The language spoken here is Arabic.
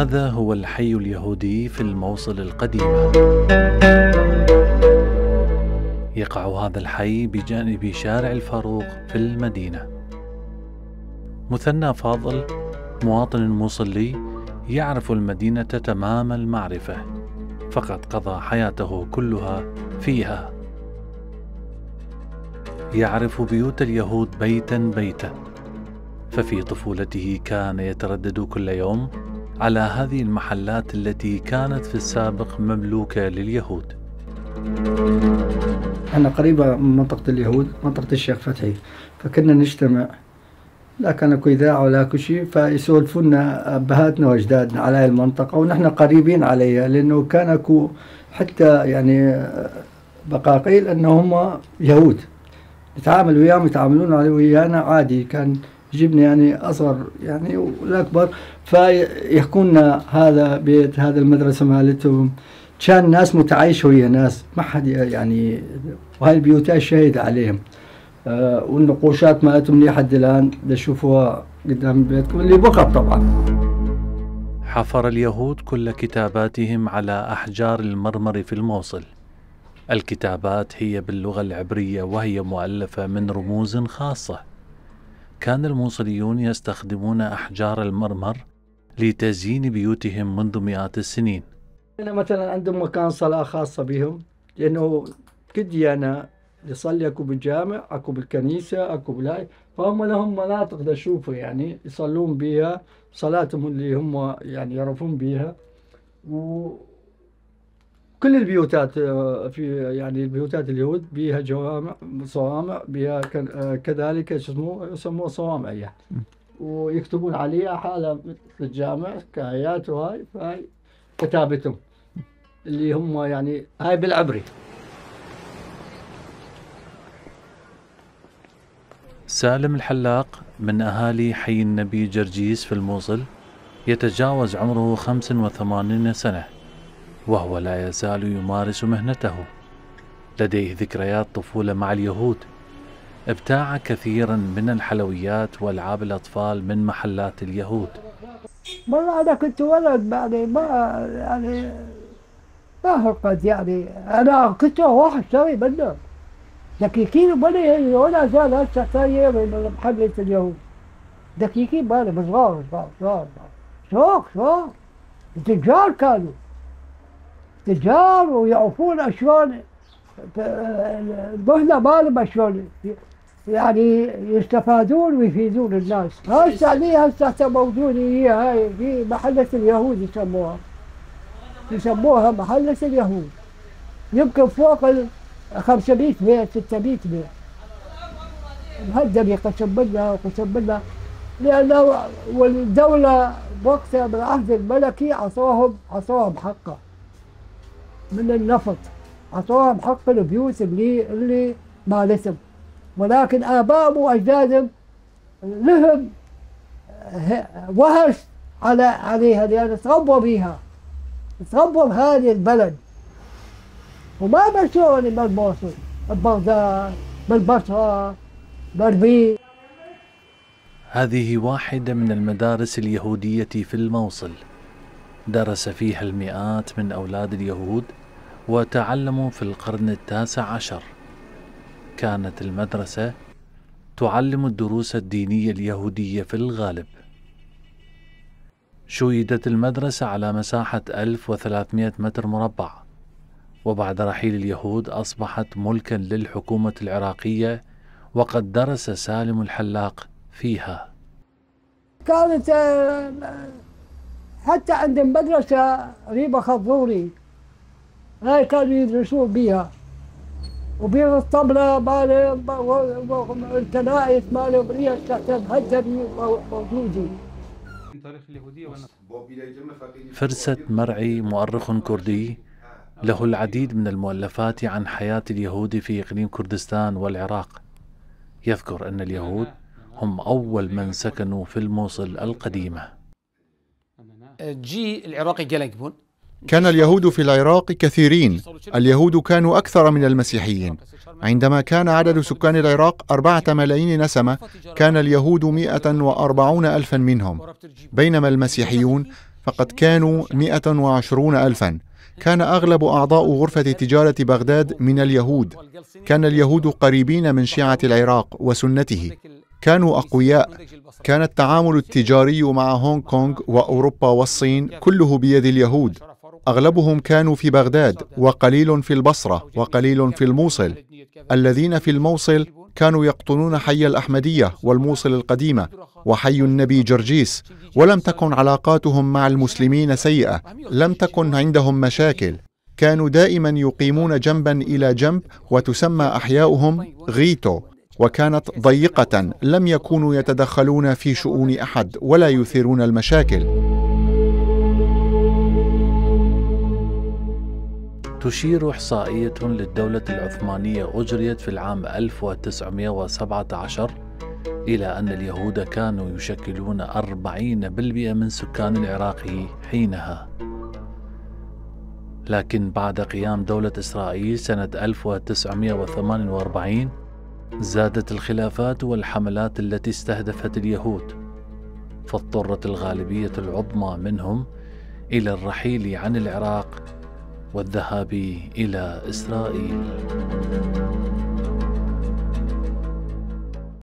هذا هو الحي اليهودي في الموصل القديمة يقع هذا الحي بجانب شارع الفاروق في المدينة. مثنى فاضل مواطن مصلي يعرف المدينة تمام المعرفة فقد قضى حياته كلها فيها. يعرف بيوت اليهود بيتا بيتا ففي طفولته كان يتردد كل يوم على هذه المحلات التي كانت في السابق مملوكة لليهود. إحنا قريبة من منطقة اليهود منطقة الشيخ فتحي فكنا نجتمع. لا كان اكو اذاعه ولا اكو شيء فيسولفونا أبهاتنا وأجدادنا على هاي المنطقة ونحن قريبين عليها لأنه كان اكو حتى يعني بقاقيل انه هم يهود. نتعامل وياهم يتعاملون ويانا عادي كان يجيبني يعني أصغر يعني والاكبر فيحكون لنا هذا بيت هذا المدرسة مالتهم كان ناس متعايشة ويا ناس ما حد يعني وهاي البيوت شهيدة عليهم. آه والنقوشات مالتهم لحد الآن تشوفوها قدام بيتكم اللي بقى طبعا. حفر اليهود كل كتاباتهم على أحجار المرمر في الموصل. الكتابات هي باللغة العبرية وهي مؤلفة من رموز خاصة. كان الموصليون يستخدمون أحجار المرمر لتزيين بيوتهم منذ مئات السنين. مثلا عندهم مكان صلاة خاصة بهم لأنه كل ديانة يصلي أكو بالجامع أكو بالكنيسة أكو بالهاي فهم لهم مناطق تشوفوا يعني يصلون بها صلاتهم اللي هم يعني يعرفون بها و كل البيوتات في يعني البيوتات اليهود بها جوامع صوامع بها كذلك اسمه يسموها صوامع يعني ويكتبون عليها حالة مثل الجامع كآيات وهاي فهاي كتابتهم. اللي هم يعني هاي بالعبري. سالم الحلاق من أهالي حي النبي جرجيس في الموصل يتجاوز عمره 85 سنة. وهو لا يزال يمارس مهنته. لديه ذكريات طفولة مع اليهود. ابتاع كثيرا من الحلويات وألعاب الأطفال من محلات اليهود. مرة أنا كنت ولد يعني ما يعني ما فرقت يعني أنا كنت أروح أشتري منه دقيقين بني ولا زال هسه ثاني من محلة اليهود. دقيقين بالي صغار صغار صغار شوق شوق. تجار كانوا. تجار ويعرفون شلون المهنة مالهم شلون يعني يستفادون ويفيدون الناس. هسه لي هسه موجودة هي هاي في محلة اليهود يسموها. يسموها محلة اليهود. يمكن فوق ال 500 بيت 600 بيت مهدم قسم بالله وقسم بالله. لأنه والدولة وقتها بالعهد الملكي عطوهم عطوهم حقه من النفط. عطوهم حق البيوت اللي اللي مالتهم ولكن آبائهم وأجدادهم لهم وهش على عليها لأن تربوا بيها. تربوا بهذه البلد. وما مشوني بالموصل ببغداد بالبصرة بالبيت هذه واحدة من المدارس اليهودية في الموصل. درس فيها المئات من أولاد اليهود وتعلموا في القرن التاسع عشر. كانت المدرسة تعلم الدروس الدينية اليهودية في الغالب. شيدت المدرسة على مساحة 1300 متر مربع وبعد رحيل اليهود أصبحت ملكا للحكومة العراقية وقد درس سالم الحلاق فيها. كانت حتى عند المدرسة ريبة خضوري هاي كانوا يدرسون بيها. وبين الطبلة مال الكنائس مال ريش تحت الهجري موجودين فرست مرعي مؤرخ كردي له العديد من المؤلفات عن حياة اليهود في إقليم كردستان والعراق. يذكر أن اليهود هم أول من سكنوا في الموصل القديمة. جي العراقي قلقبون كان اليهود في العراق كثيرين. اليهود كانوا أكثر من المسيحيين. عندما كان عدد سكان العراق أربعة ملايين نسمة كان اليهود مئة وأربعون ألفا منهم. بينما المسيحيون فقد كانوا 120 ألفا. كان أغلب أعضاء غرفة تجارة بغداد من اليهود. كان اليهود قريبين من شيعة العراق وسنته. كانوا أقوياء. كان التعامل التجاري مع هونغ كونغ وأوروبا والصين كله بيد اليهود. أغلبهم كانوا في بغداد وقليل في البصرة وقليل في الموصل. الذين في الموصل كانوا يقطنون حي الأحمدية والموصل القديمة وحي النبي جرجيس. ولم تكن علاقاتهم مع المسلمين سيئة لم تكن عندهم مشاكل. كانوا دائما يقيمون جنبا إلى جنب وتسمى أحياؤهم غيتو. وكانت ضيقة لم يكونوا يتدخلون في شؤون أحد ولا يثيرون المشاكل. تشير إحصائية للدولة العثمانية أجريت في العام 1917 إلى أن اليهود كانوا يشكلون 40% من سكان العراق حينها. لكن بعد قيام دولة إسرائيل سنة 1948 زادت الخلافات والحملات التي استهدفت اليهود فاضطرت الغالبية العظمى منهم إلى الرحيل عن العراق والذهاب إلى إسرائيل.